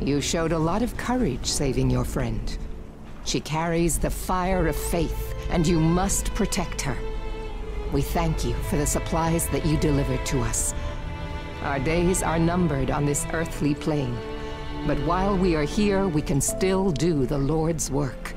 You showed a lot of courage saving your friend. She carries the fire of faith, and you must protect her. We thank you for the supplies that you delivered to us. Our days are numbered on this earthly plane, but while we are here, we can still do the Lord's work.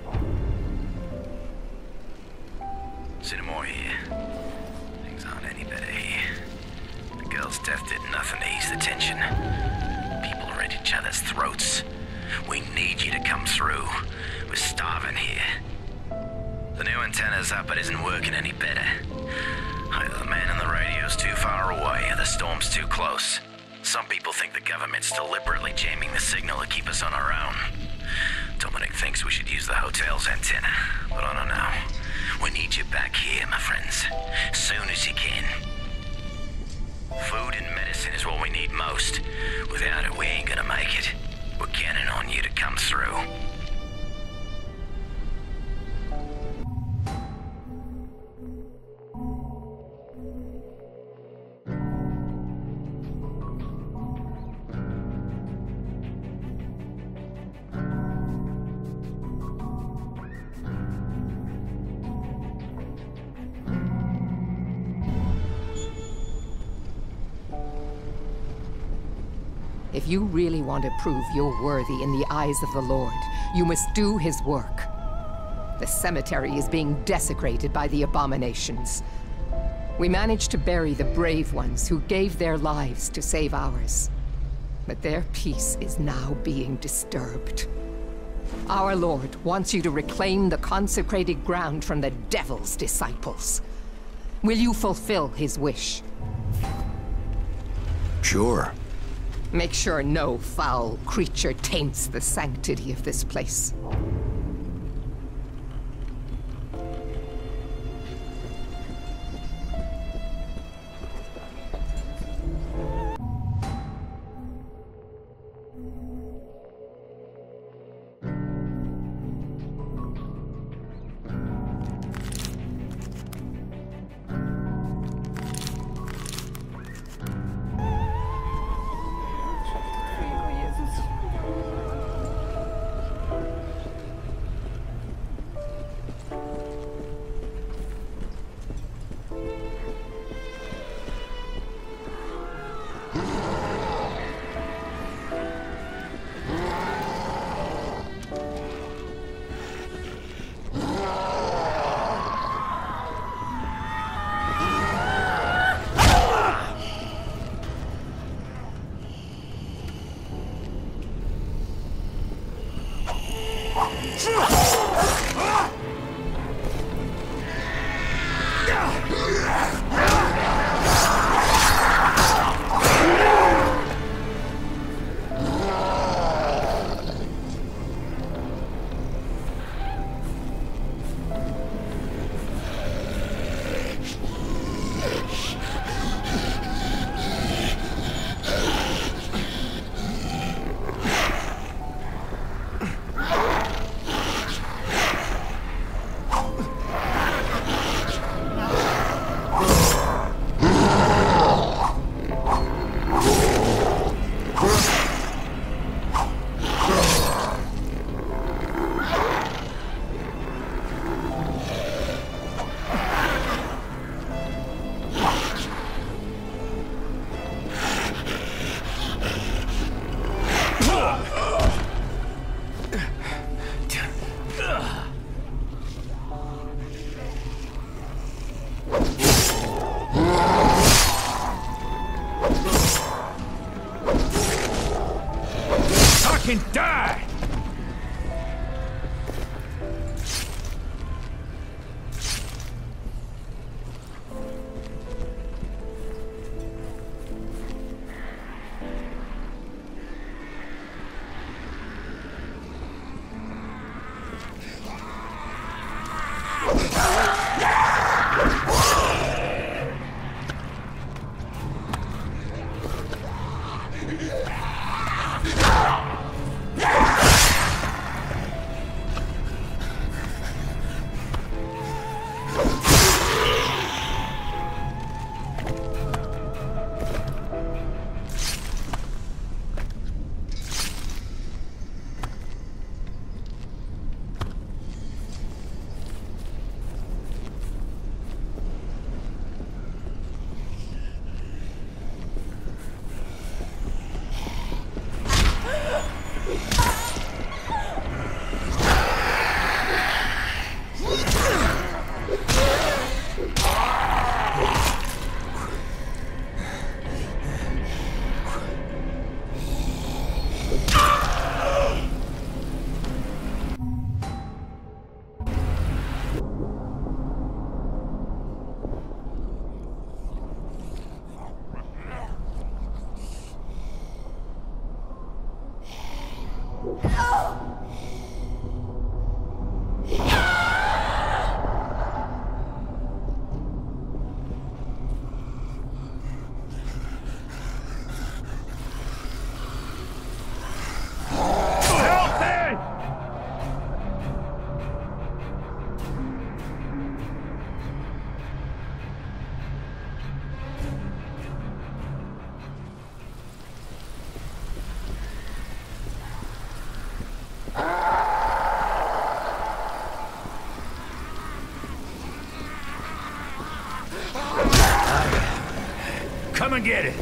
New up, but isn't working any better. Either the man on the radio's too far away, or the storm's too close. Some people think the government's deliberately jamming the signal to keep us on our own. Dominic thinks we should use the hotel's antenna, but I don't know. We need you back here, my friends. Soon as you can. Food and medicine is what we need most. Without it, we ain't gonna make it. We're counting on you to come through. You really want to prove you're worthy in the eyes of the Lord, you must do his work. The cemetery is being desecrated by the abominations. We managed to bury the brave ones who gave their lives to save ours. But their peace is now being disturbed. Our Lord wants you to reclaim the consecrated ground from the devil's disciples. Will you fulfill his wish? Sure. Make sure no foul creature taints the sanctity of this place. Come and get it.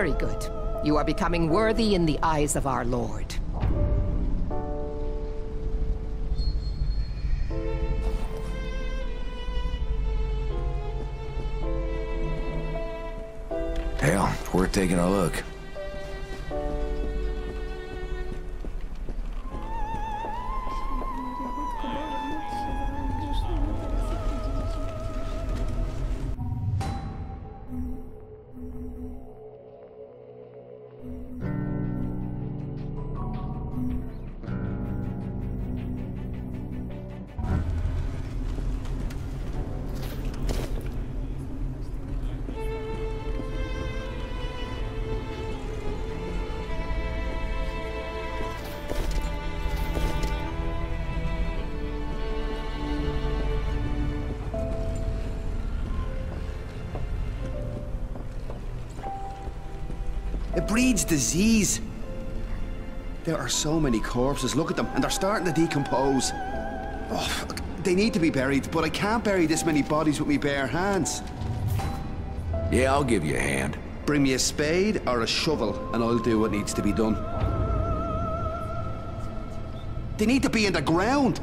Very good. You are becoming worthy in the eyes of our Lord. Hell, worth taking a look. Disease. There are so many corpses. Look at them, and they're starting to decompose. Oh, they need to be buried, but I can't bury this many bodies with my bare hands. Yeah, I'll give you a hand. Bring me a spade or a shovel, and I'll do what needs to be done. They need to be in the ground.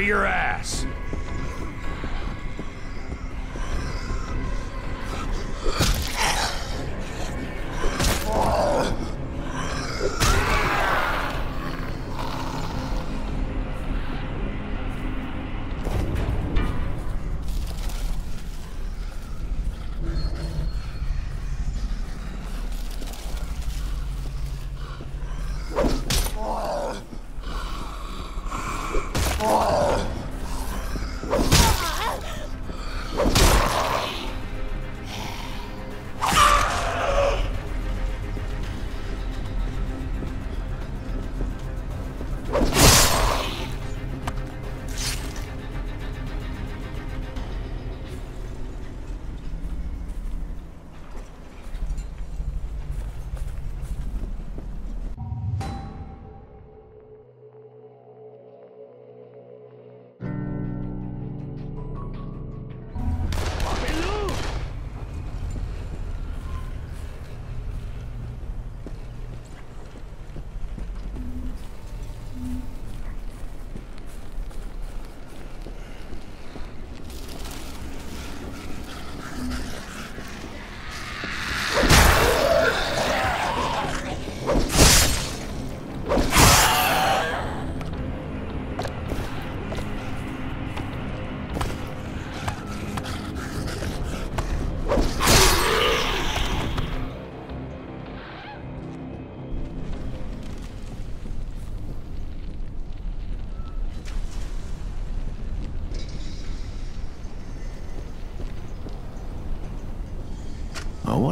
Bury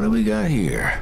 do we got here?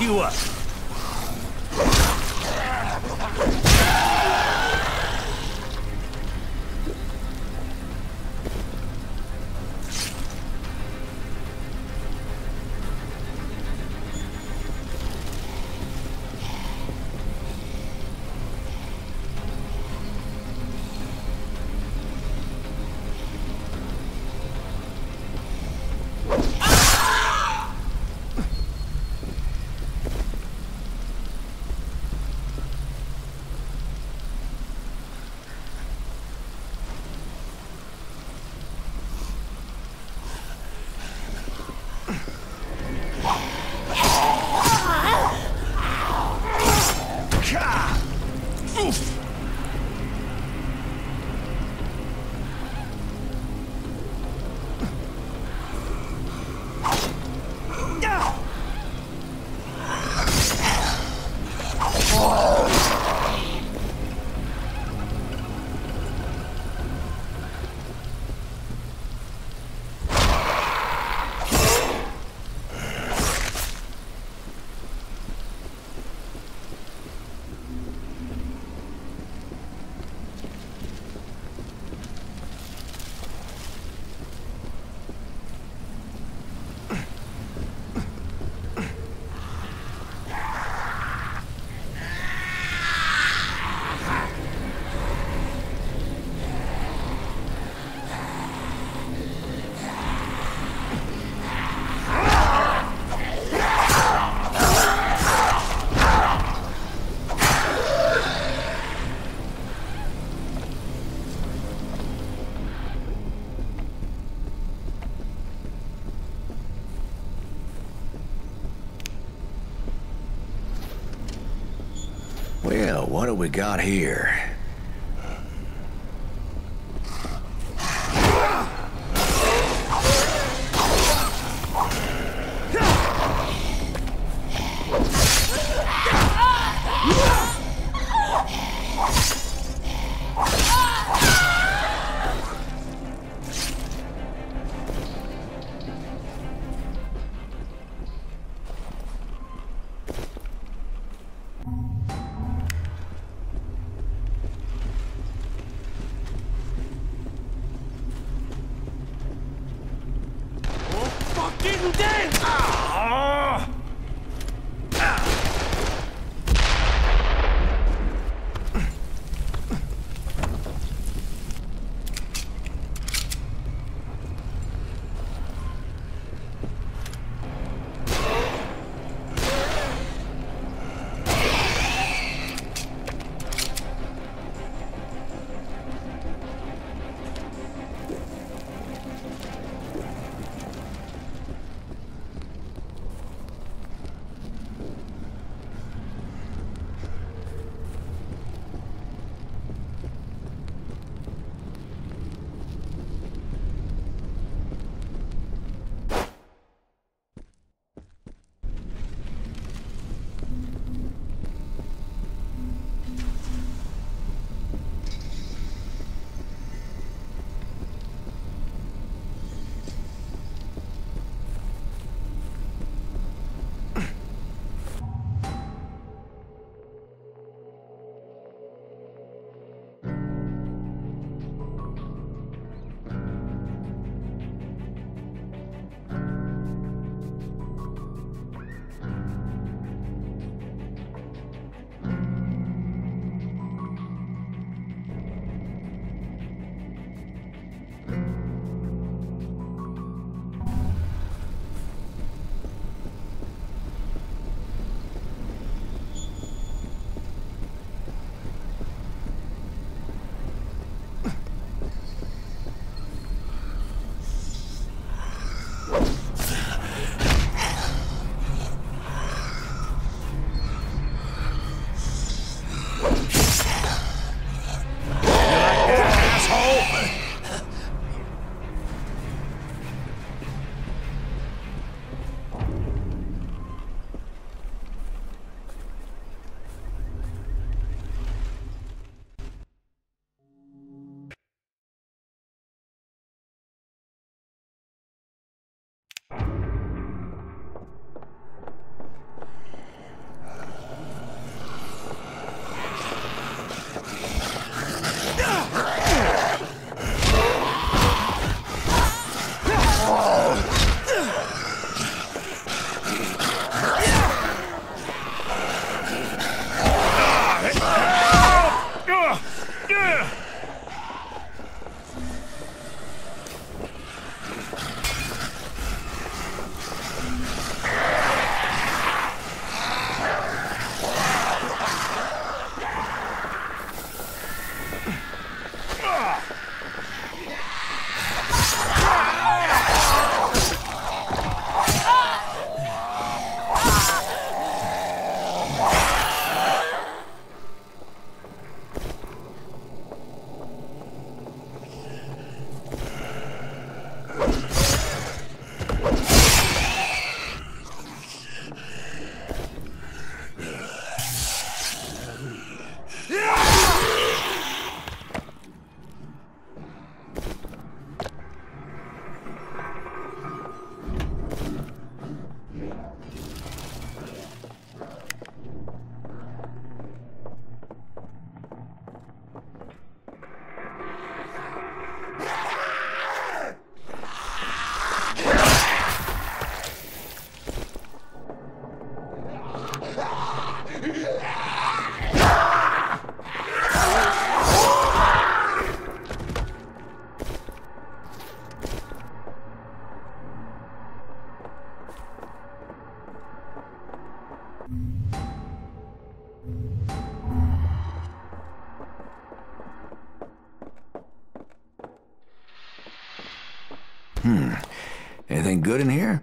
You up. Do we got here? Good in here?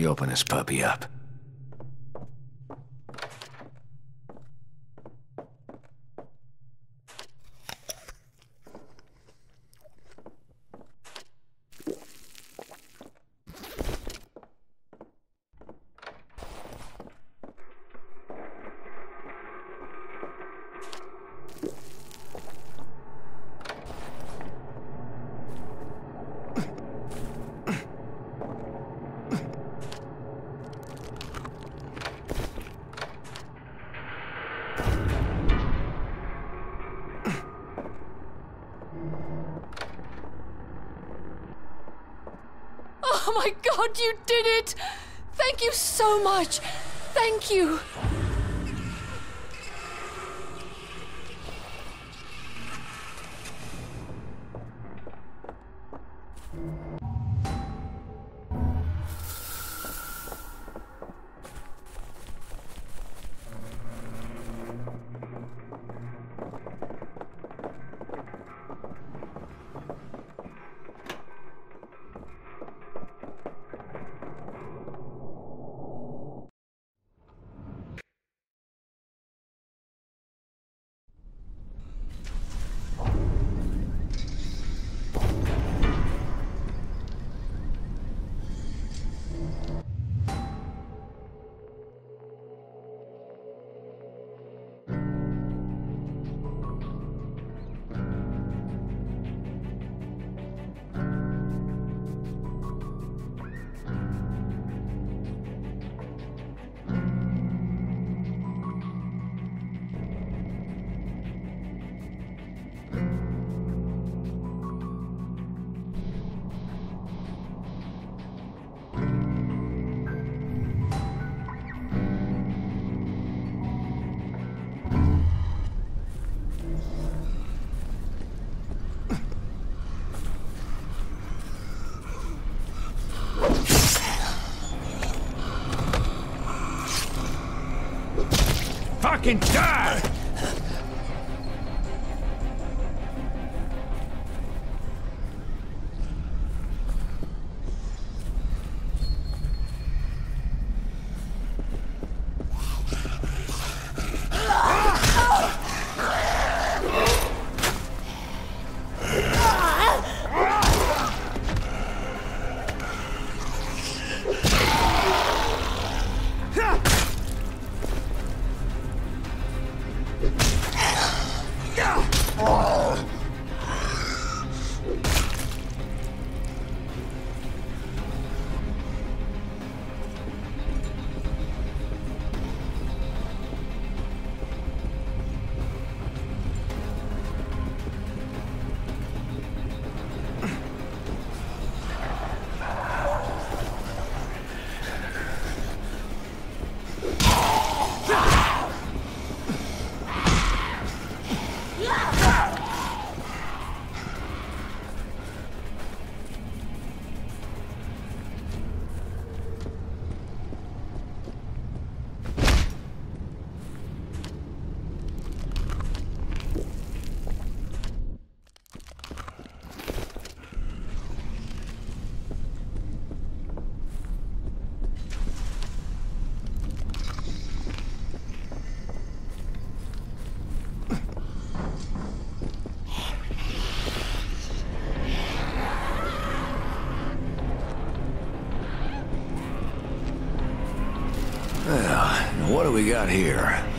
Me open this puppy up. Oh my god, you did it! Thank you so much! Thank you! Fucking die! Do we got here?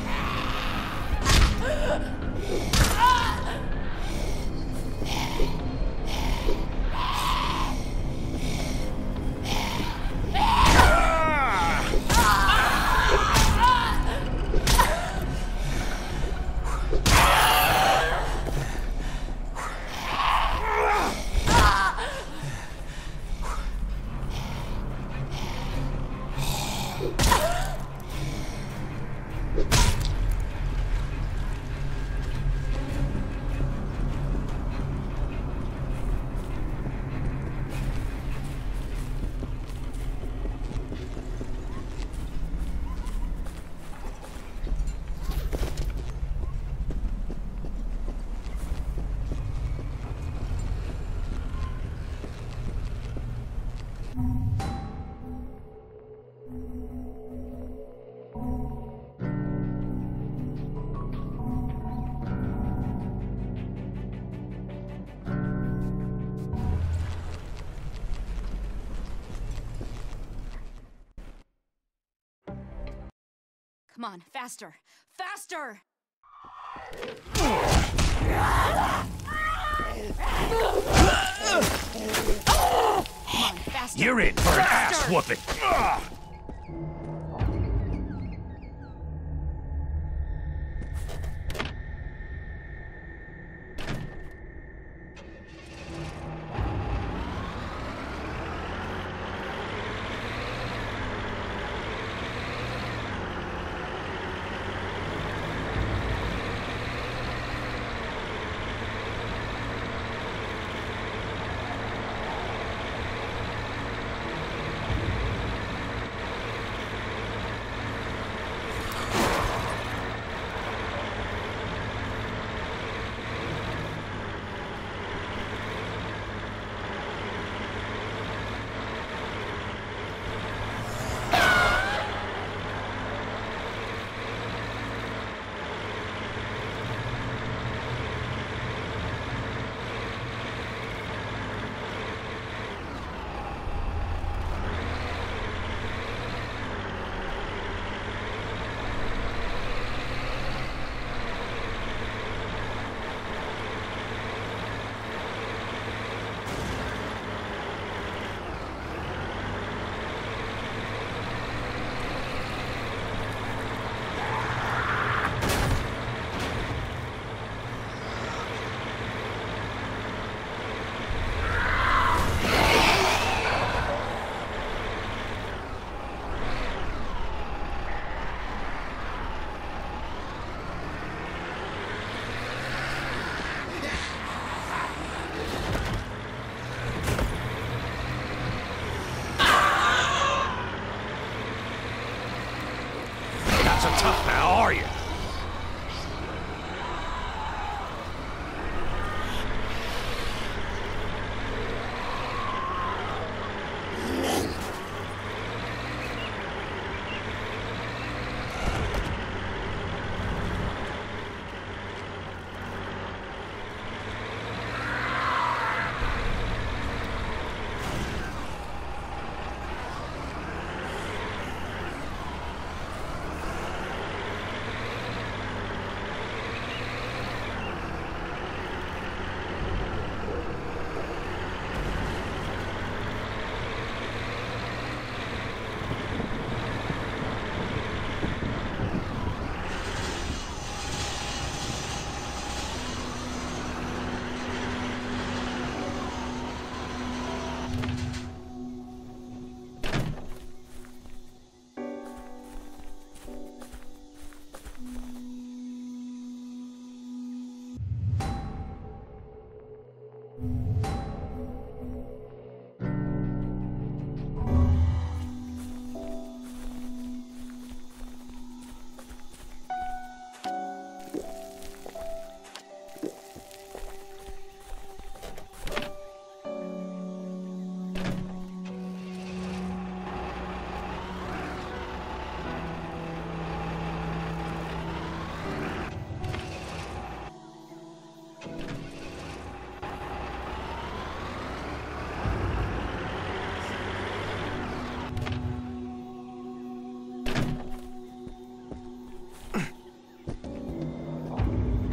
Faster! Faster! On, faster! You're in for an ass whooping.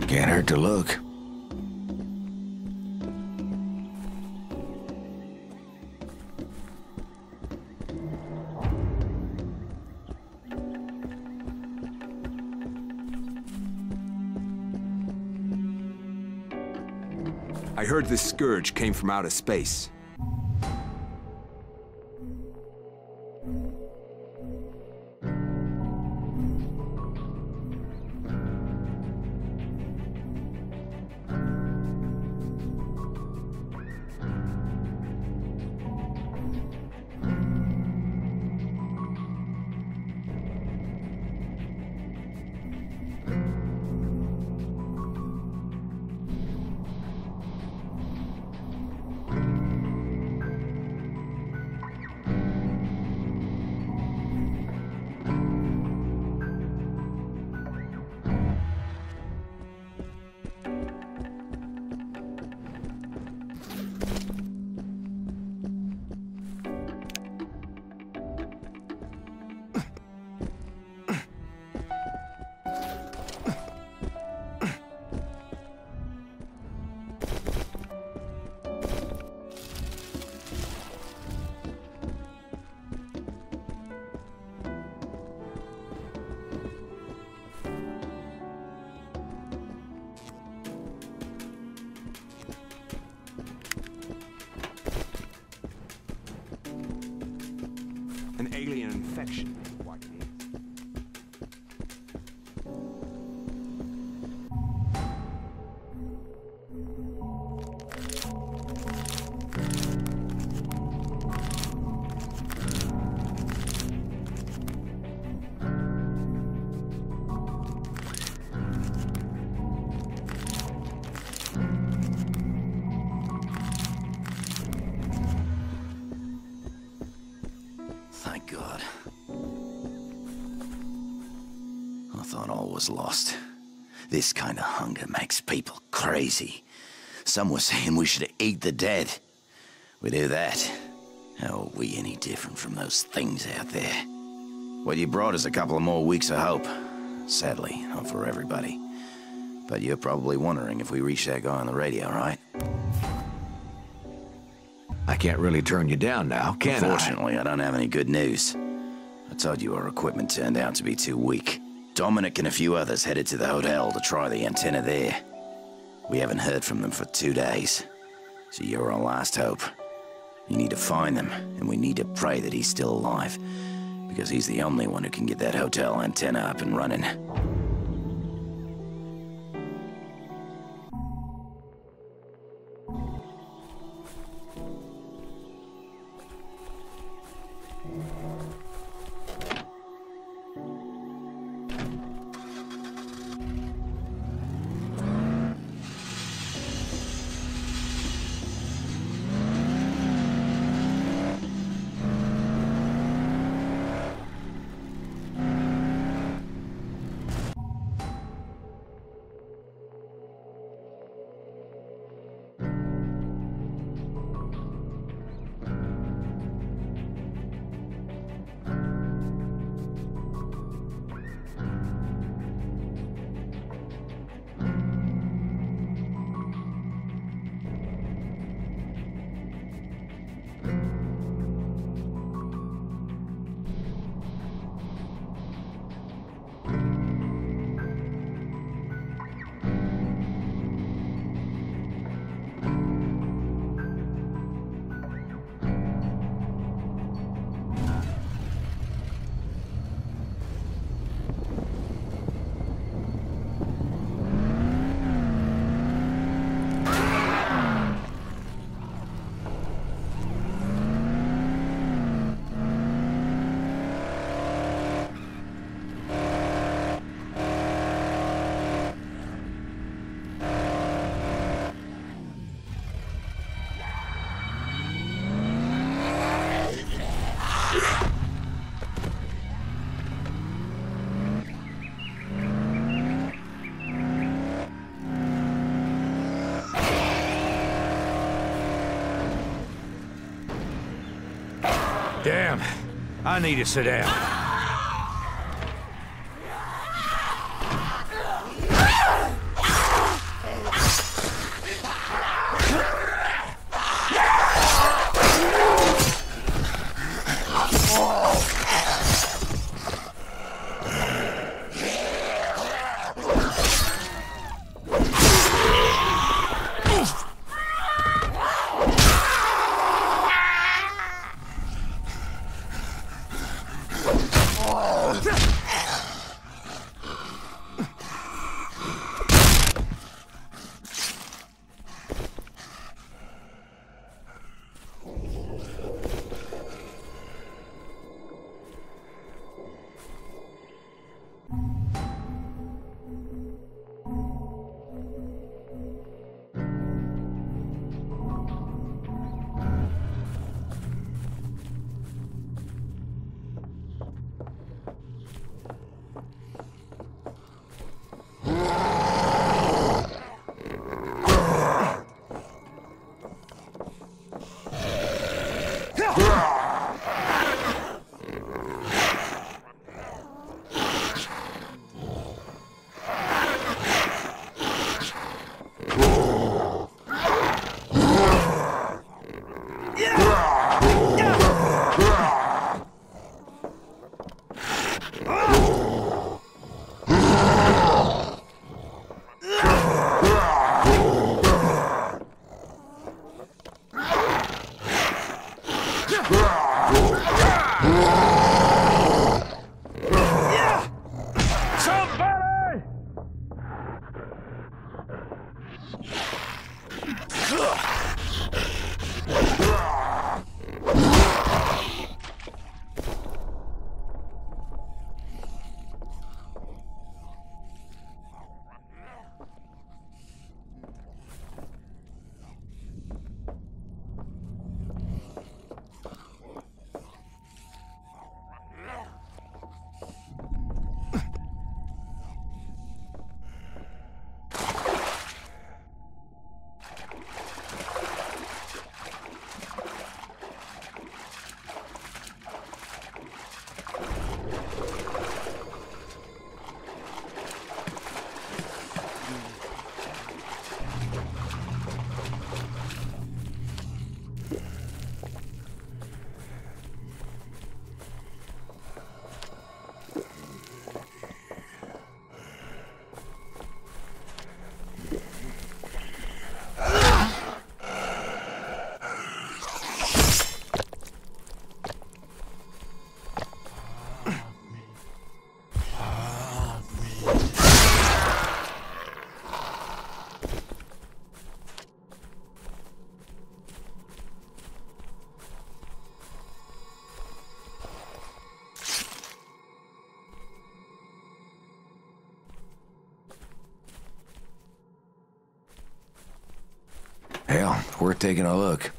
Can't hurt to look. I heard this scourge came from outer space. Was lost. This kind of hunger makes people crazy. Some were saying we should eat the dead. We do that. How are we any different from those things out there? What you brought us a couple of more weeks of hope. Sadly, not for everybody. But you're probably wondering if we reached that guy on the radio, right? I can't really turn you down now, can I? Unfortunately, I don't have any good news. I told you our equipment turned out to be too weak. Dominic and a few others headed to the hotel to try the antenna there. We haven't heard from them for two days. So you're our last hope. You need to find them, and we need to pray that he's still alive. Because he's the only one who can get that hotel antenna up and running. I need to sit down. Worth taking a look.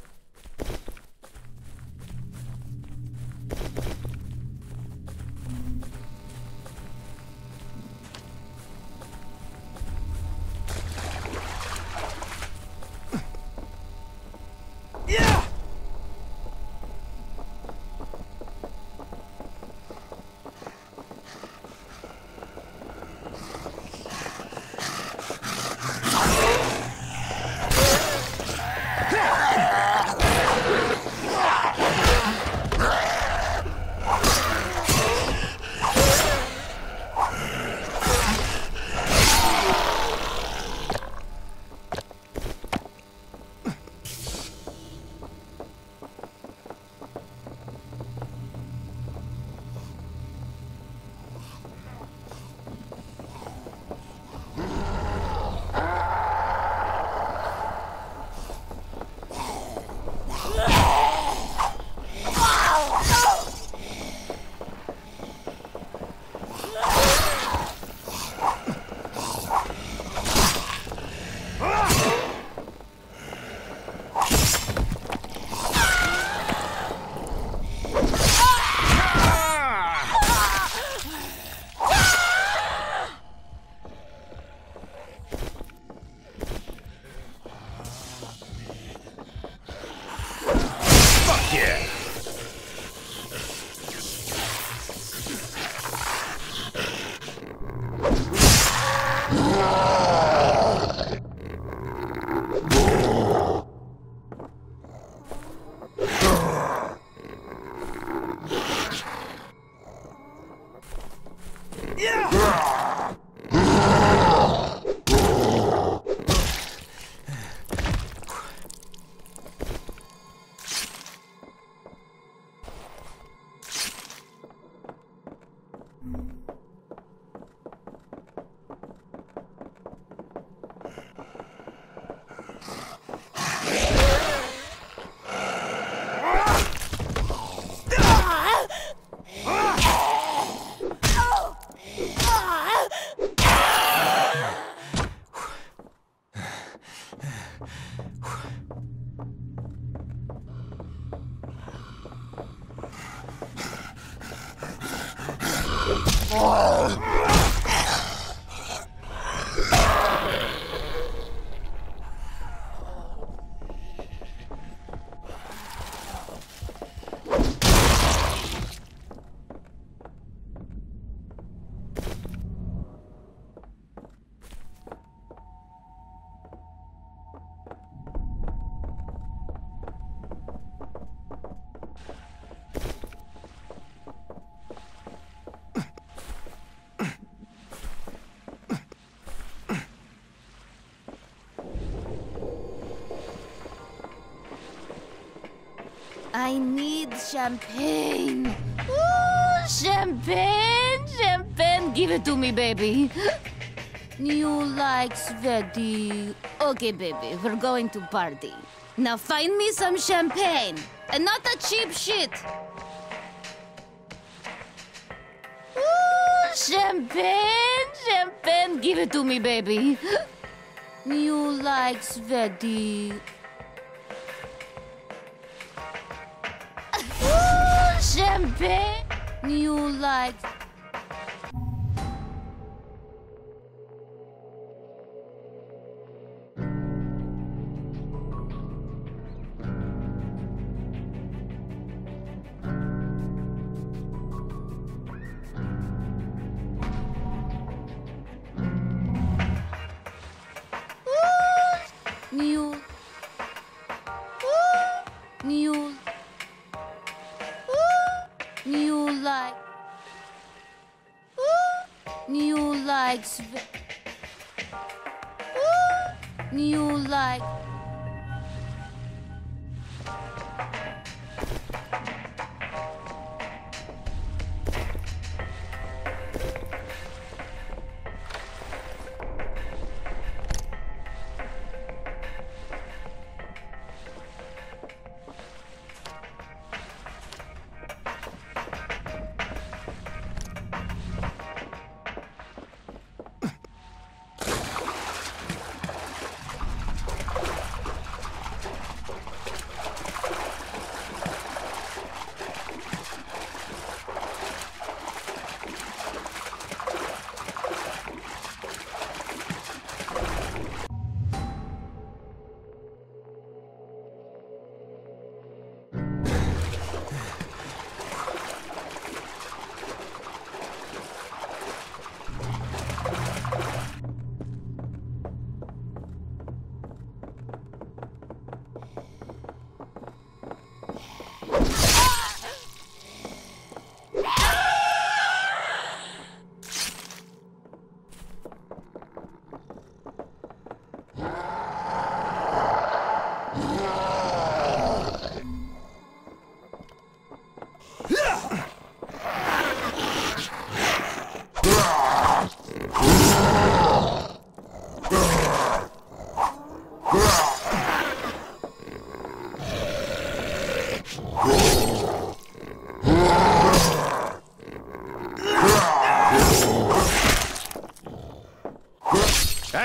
Champagne. Ooh, champagne, champagne. Give it to me, baby. You like sweaty. Okay, baby, we're going to party. Now find me some champagne. And not a cheap shit. Ooh, champagne, champagne. Give it to me, baby. You like sweaty. Champagne. You like. Like. Ooh, New like.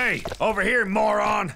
Hey, over here, moron!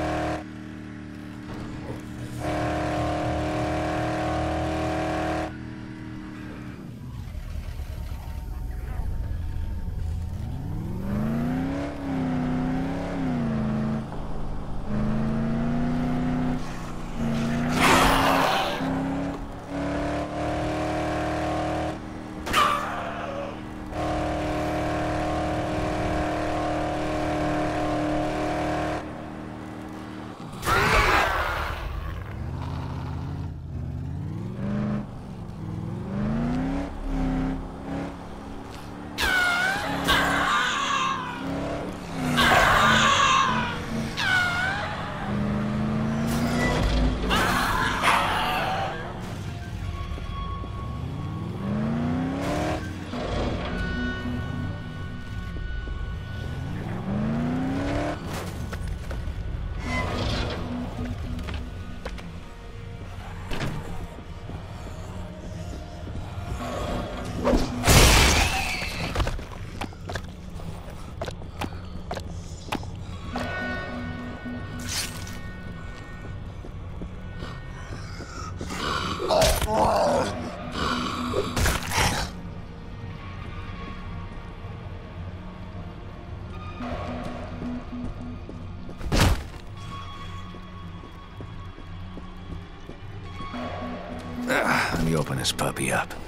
This puppy up.